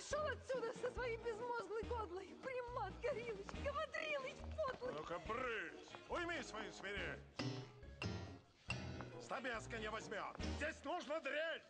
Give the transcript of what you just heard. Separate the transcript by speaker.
Speaker 1: Пошел отсюда со своей безмозглой годлой! Примат Горилыч, Гамадрилыч подлый!
Speaker 2: Ну-ка, брысь! Уйми свою свирель! Стабеска не возьмет! Здесь нужно дрель!